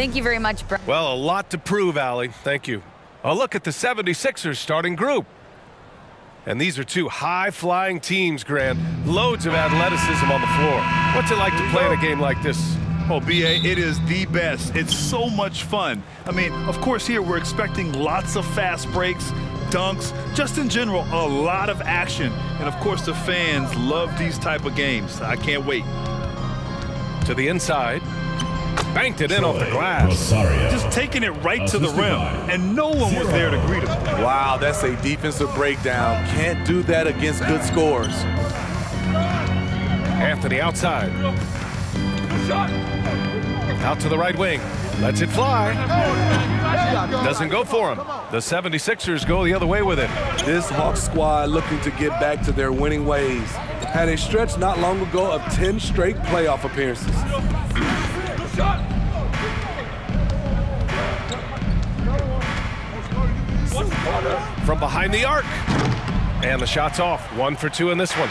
Thank you very much, Brett. Well, a lot to prove, Allie. Thank you. A look at the 76ers starting group. And these are two high-flying teams, Grant. Loads of athleticism on the floor. What's it like to play in a game like this? Oh, B.A., it is the best. It's so much fun. I mean, of course, here we're expecting lots of fast breaks, dunks, just in general, a lot of action. And, of course, the fans love these type of games. I can't wait. To the inside. Banked it in off the glass. Rosario. Just taking it right to the rim, and no one was there to greet him. Wow, that's a defensive breakdown. Can't do that against good scores. Anthony outside. Out to the right wing. Lets it fly. Doesn't go for him. The 76ers go the other way with it. This Hawks squad looking to get back to their winning ways. Had a stretch not long ago of 10 straight playoff appearances. From behind the arc. And the shot's off. One for two in this one.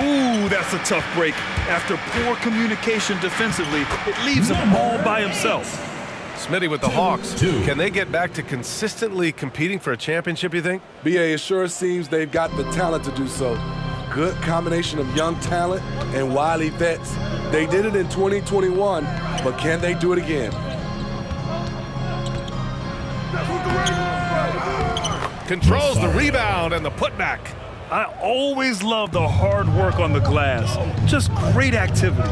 Ooh, that's a tough break. After poor communication defensively, it leaves him all by himself. Smitty with the Hawks. two. Can they get back to consistently competing for a championship, you think? BA, it sure seems they've got the talent to do so. Good combination of young talent and wily vets. They did it in 2021, but can they do it again? Controls the rebound and the putback. I always love the hard work on the glass. Just great activity.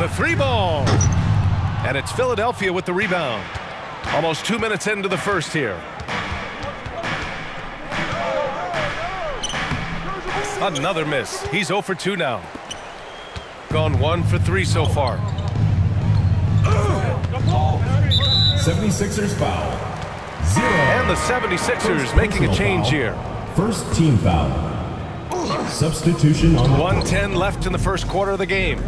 The three ball. And it's Philadelphia with the rebound. Almost two minutes into the first here. Another miss. He's 0 for 2 now. Gone 1 for 3 so far. 76ers foul. Zero. And the 76ers making a change here. First team foul. Substitution on the 110 left in the first quarter of the game.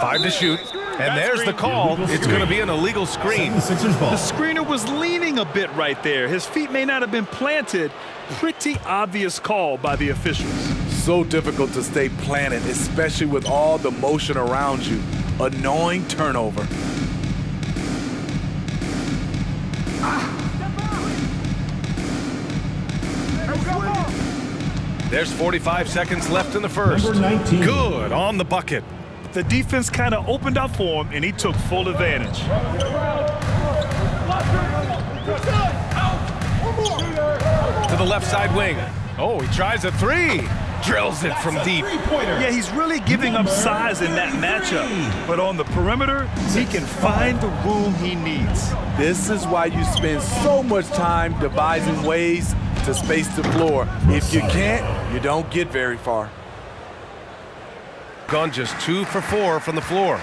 Five to shoot. And there's the call. It's going to be an illegal screen. ball. The screener was leaning a bit right there. His feet may not have been planted. Pretty obvious call by the officials. So difficult to stay planted, especially with all the motion around you. Annoying turnover. There's 45 seconds left in the first. Good on the bucket. The defense kind of opened up for him, and he took full advantage. To the left side wing. Oh, he tries a three. Drills it from deep. Yeah, he's really giving up size in that matchup. But on the perimeter, he can find the room he needs. This is why you spend so much time devising ways to space the floor. If you can't, you don't get very far. Gone just two for four from the floor.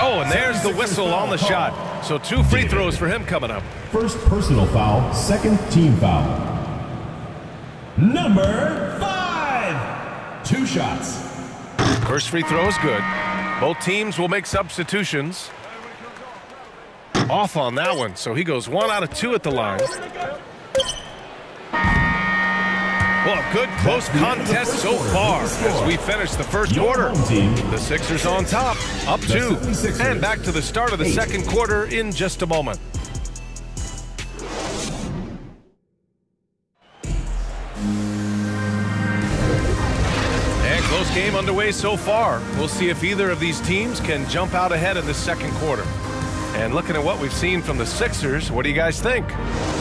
Oh, and there's the whistle on the shot. So two free throws for him coming up. First personal foul. Second team foul. Number. Two shots. First free throw is good. Both teams will make substitutions. Off on that one, so he goes one out of two at the line. Well, a good close contest so far as we finish the first Your quarter. The Sixers on top, up two, and back to the start of the second quarter in just a moment. Underway so far. We'll see if either of these teams can jump out ahead in the second quarter. And looking at what we've seen from the Sixers, what do you guys think?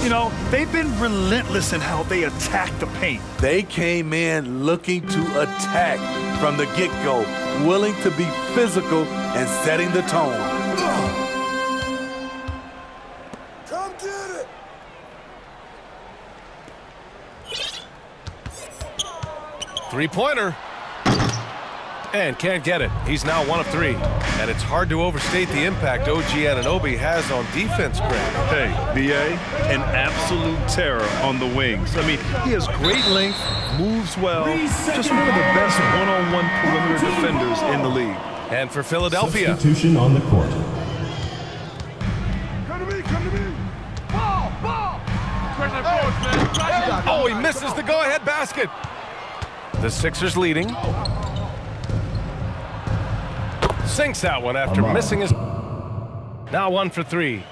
You know, they've been relentless in how they attack the paint. They came in looking to attack from the get-go, willing to be physical and setting the tone. Come get it! Three-pointer. And can't get it. He's now one of three. And it's hard to overstate the impact OG Anunoby has on defense, Grant. Hey, BA, an absolute terror on the wings. I mean, he has great length, moves well, just one of the best one-on-one -on -one perimeter defenders in the league. And for Philadelphia. Substitution on the court. Come to me, come to me. Ball, ball. Oh, he misses the go-ahead basket. The Sixers leading. Sinks that one after missing his... Now one for three.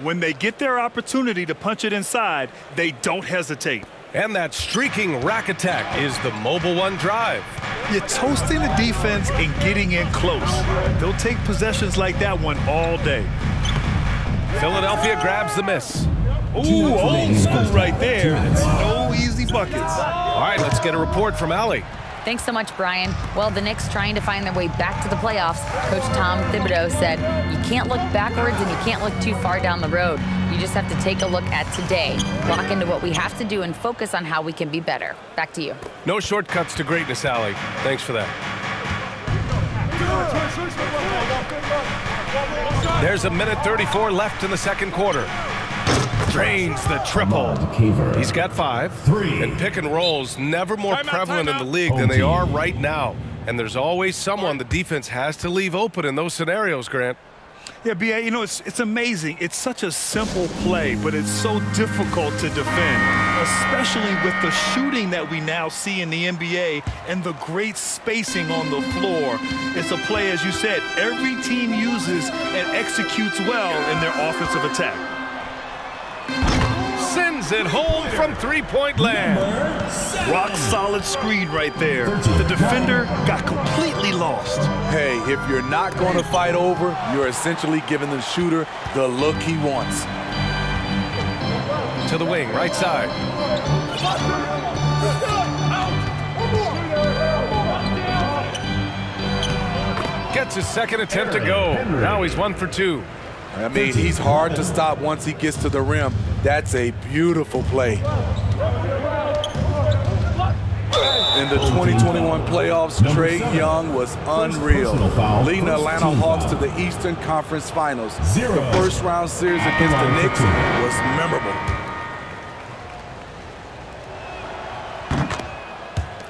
When they get their opportunity to punch it inside, they don't hesitate. And that streaking rack attack is the Mobil One drive. You're toasting the defense and getting in close. They'll take possessions like that one all day. Philadelphia grabs the miss. Ooh, old school right there. No easy buckets. All right, let's get a report from Allie. Thanks so much, Brian. Well, the Knicks trying to find their way back to the playoffs. Coach Tom Thibodeau said, you can't look backwards and you can't look too far down the road. You just have to take a look at today, lock into what we have to do, and focus on how we can be better. Back to you. No shortcuts to greatness, Allie. Thanks for that. There's a minute 34 left in the second quarter. Drains the triple. He's got five. Three. And pick and rolls never more Timeout, prevalent in the league than they are right now. And there's always someone the defense has to leave open in those scenarios, Grant. Yeah, BA, you know, it's, it's amazing. It's such a simple play, but it's so difficult to defend, especially with the shooting that we now see in the NBA and the great spacing on the floor. It's a play, as you said, every team uses and executes well in their offensive attack. Sends it home from three-point land. Rock solid screen right there. The defender got completely lost. Hey, if you're not going to fight over, you're essentially giving the shooter the look he wants. To the wing, right side. Gets his second attempt to go. Now he's one for two. I mean, he's hard to stop once he gets to the rim. That's a beautiful play. In the 2021 playoffs, Trae. Young was unreal, leading the Atlanta Hawks to the Eastern Conference Finals. Zero. The first round series against the line Knicks was memorable.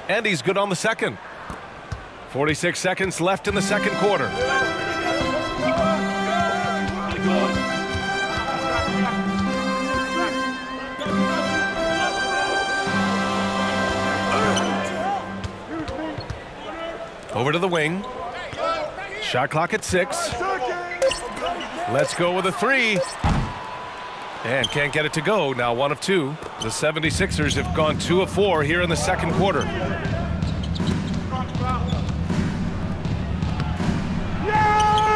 And he's good on the second. 46 seconds left in the second quarter. Over to the wing. Shot clock at six. Let's go with a three. And can't get it to go. Now one of two. The 76ers have gone two of four here in the second quarter.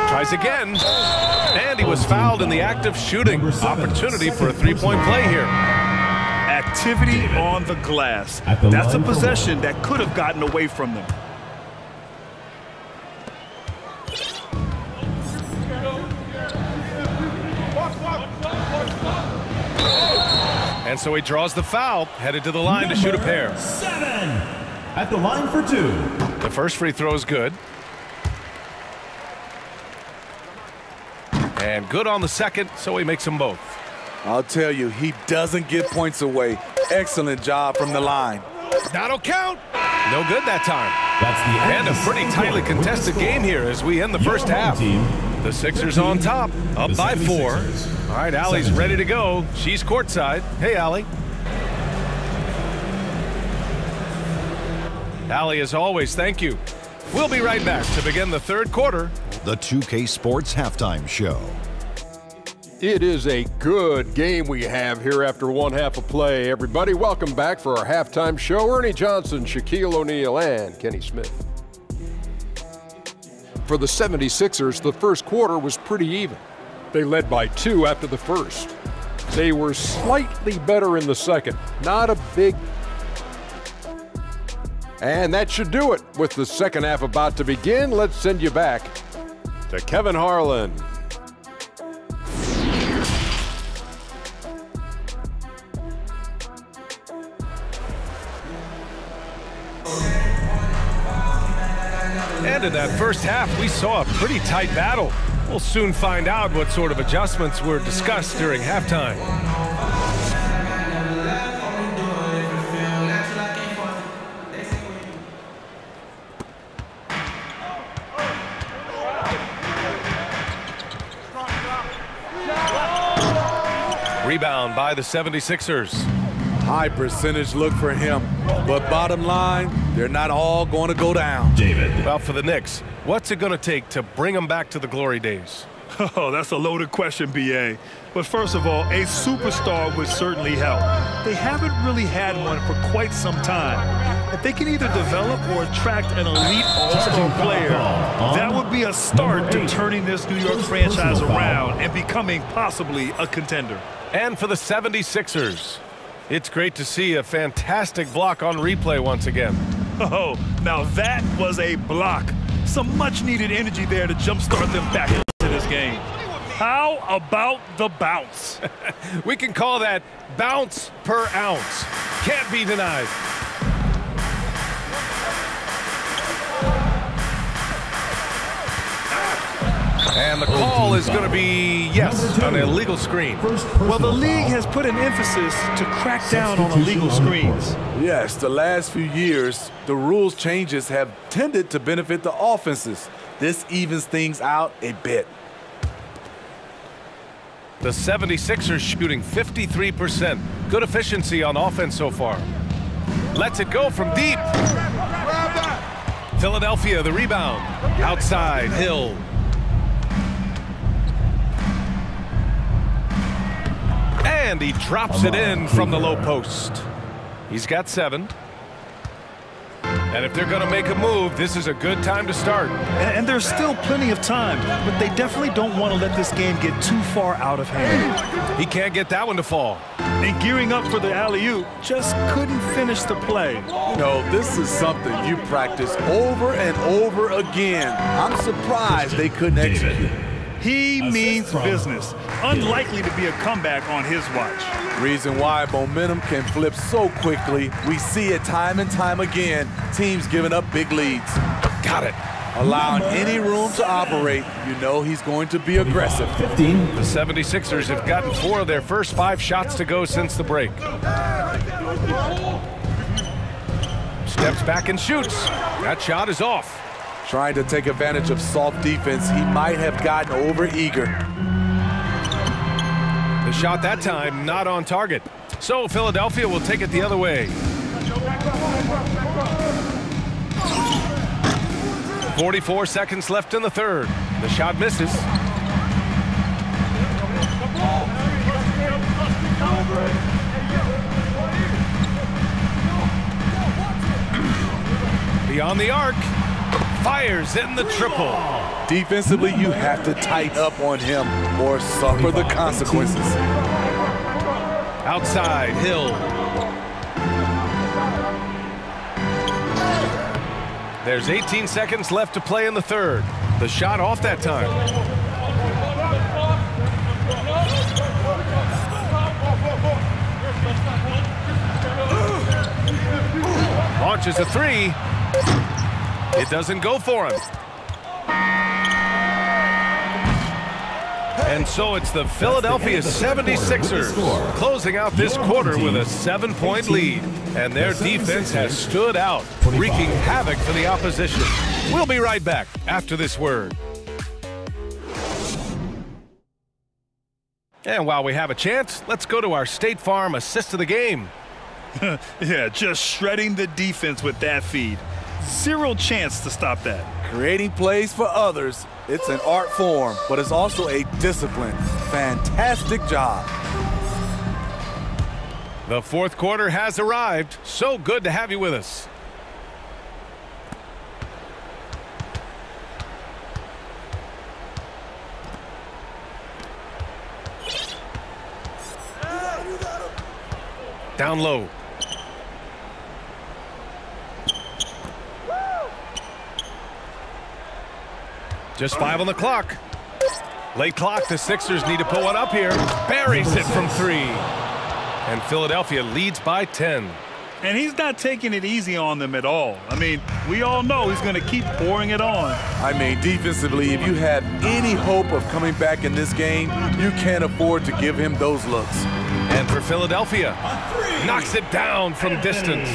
Tries again. And he was fouled in the act of shooting. Opportunity for a three-point play here. Activity on the glass. That's a possession that could have gotten away from them. And so he draws the foul, headed to the line to shoot a pair. Seven. At the line for two. The first free throw is good. And good on the second, so he makes them both. I'll tell you, he doesn't give points away. Excellent job from the line. That'll count. No good that time. That's the end And a of pretty tightly contested game here as we end the first half. team, The Sixers on top, up by four. 76ers. All right, Allie's Seven. ready to go. She's courtside. Hey, Allie. Allie, as always, thank you. We'll be right back to begin the third quarter. The 2K Sports Halftime Show. It is a good game we have here after one half of play. Everybody, welcome back for our halftime show. Ernie Johnson, Shaquille O'Neal, and Kenny Smith. For the 76ers, the first quarter was pretty even. They led by two after the first. They were slightly better in the second. Not a big. And that should do it. With the second half about to begin, let's send you back to Kevin Harlan. Said, in that first half, we saw a pretty tight battle. We'll soon find out what sort of adjustments were discussed during halftime. Rebound by the 76ers. High percentage look for him. But bottom line, they're not all going to go down. David. Well, for the Knicks, what's it going to take to bring them back to the glory days? Oh, that's a loaded question, B.A. But first of all, a superstar would certainly help. They haven't really had one for quite some time. If they can either develop or attract an elite all-star player, that would be a start to turning this New York franchise around and becoming possibly a contender. And for the 76ers, it's great to see a fantastic block on replay once again. Oh, now that was a block. Some much-needed energy there to jumpstart them back into this game. How about the bounce? we can call that bounce per ounce. Can't be denied. And the call is going to be, yes, on an illegal screen. Well, the league has put an emphasis to crack down on illegal screens. Yes, the last few years, the rules changes have tended to benefit the offenses. This evens things out a bit. The 76ers shooting 53%. Good efficiency on offense so far. Lets it go from deep. Philadelphia, the rebound. Outside, Hill. And he drops it in from the low post. He's got seven. And if they're going to make a move, this is a good time to start. And, and, there's still plenty of time, but they definitely don't want to let this game get too far out of hand. He can't get that one to fall. And gearing up for the alley-oop, just couldn't finish the play. You know, this is something you practice over and over again. I'm surprised they couldn't execute. He means business. Unlikely to be a comeback on his watch. Reason why momentum can flip so quickly. We see it time and time again. Teams giving up big leads. Got it. Allowing any room to operate, you know he's going to be aggressive. 15. The 76ers have gotten four of their first five shots to go since the break. Steps back and shoots. That shot is off. Trying to take advantage of soft defense, he might have gotten over-eager. The shot that time not on target. So Philadelphia will take it the other way. 44 seconds left in the third. The shot misses. Beyond the arc. Fires in the triple. Defensively, you have to tighten up on him or suffer the consequences. Outside, Hill. There's 18 seconds left to play in the third. The shot off that time. Launches a three. It doesn't go for him. And so it's the Philadelphia 76ers closing out this quarter with a seven-point lead. And their defense has stood out, wreaking havoc for the opposition. We'll be right back after this word. And while we have a chance, let's go to our State Farm assist of the game. yeah, just shredding the defense with that feed. Zero chance to stop that. Creating plays for others, it's an art form, but it's also a discipline. Fantastic job. The fourth quarter has arrived. So good to have you with us. Down low. Just five on the clock. Late clock, the Sixers need to put one up here. Buries it from three. And Philadelphia leads by 10. And he's not taking it easy on them at all. I mean, we all know he's going to keep pouring it on. I mean, defensively, if you have any hope of coming back in this game, you can't afford to give him those looks. And for Philadelphia, knocks it down from distance.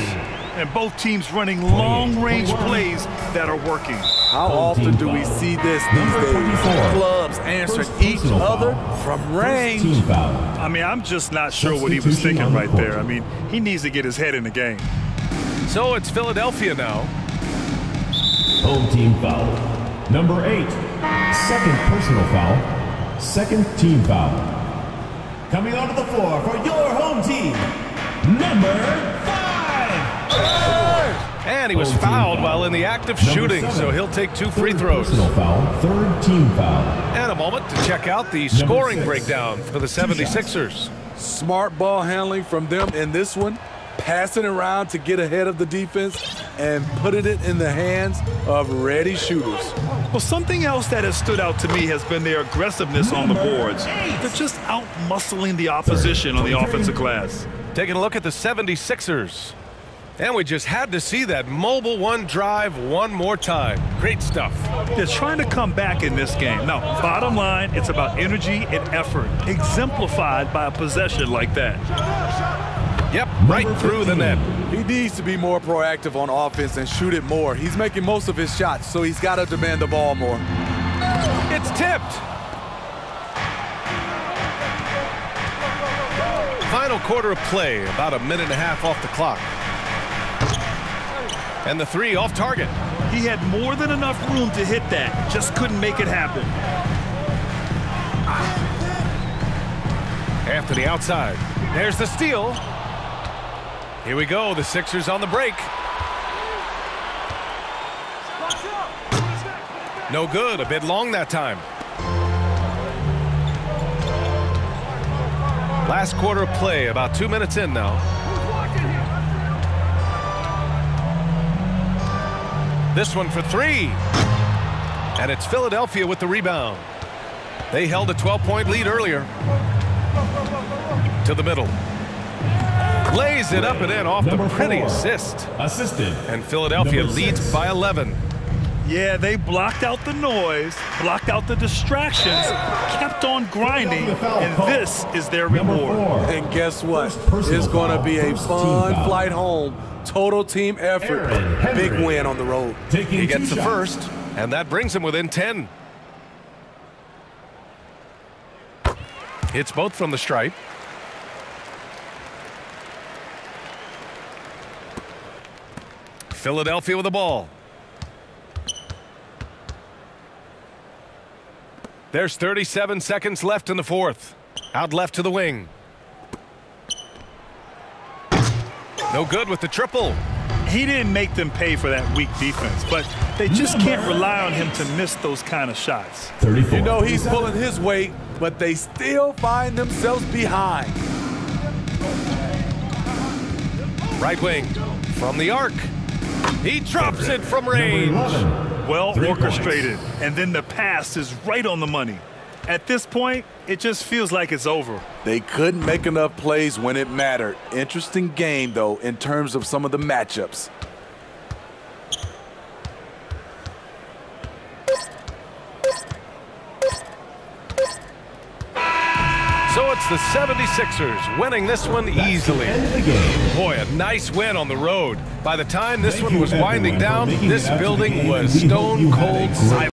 And both teams running long-range plays that are working. How often do we see this these days? Clubs answering each other from range. I mean, I'm just not sure what he was thinking right there. I mean, he needs to get his head in the game. So it's Philadelphia now. Home team foul. Number eight. Second personal foul. Second team foul. Coming onto the floor for your home team. Number five. And he was fouled while in the act of shooting, so he'll take two free throws. Foul. Third team foul. And a moment to check out the scoring breakdown for the 76ers. Smart ball handling from them in this one. Passing around to get ahead of the defense and putting it in the hands of ready shooters. Well, something else that has stood out to me has been their aggressiveness on the boards. They're just out-muscling the opposition on the offensive glass. Taking a look at the 76ers. And we just had to see that Mobil One drive one more time. Great stuff. They're trying to come back in this game. Now, bottom line, it's about energy and effort, exemplified by a possession like that. Yep, right through the net. He needs to be more proactive on offense and shoot it more. He's making most of his shots, so he's got to demand the ball more. It's tipped. Final quarter of play, about a minute and a half off the clock. And the three off target. He had more than enough room to hit that, just couldn't make it happen. After the outside. There's the steal. Here we go. The Sixers on the break. No good. A bit long that time. Last quarter of play. About two minutes in now. This one for three. And it's Philadelphia with the rebound. They held a 12-point lead earlier. To the middle. Lays it up and in off Number the pretty four. assist. Assisted. And Philadelphia Number leads six. by 11. Yeah, they blocked out the noise, blocked out the distractions, kept on grinding, and this is their reward. And guess what? It's going to be a fun flight home. Total team effort. Big win on the road. He gets the shots. first, and that brings him within 10. Hits both from the stripe. Philadelphia with the ball. There's 37 seconds left in the fourth. Out left to the wing. No good with the triple. He didn't make them pay for that weak defense, but they just can't rely on him to miss those kind of shots. 34. You know he's pulling his weight, but they still find themselves behind. Right wing from the arc. He drops it from range. 11. Well Three orchestrated, and then the pass is right on the money. At this point, it just feels like it's over. They couldn't make enough plays when it mattered. Interesting game, though, in terms of some of the matchups. So it's the 76ers winning this one easily. End of the game. Boy, a nice win on the road. By the time this Thank one was winding down, this it out to the building was and we hope stone you had a cold silent.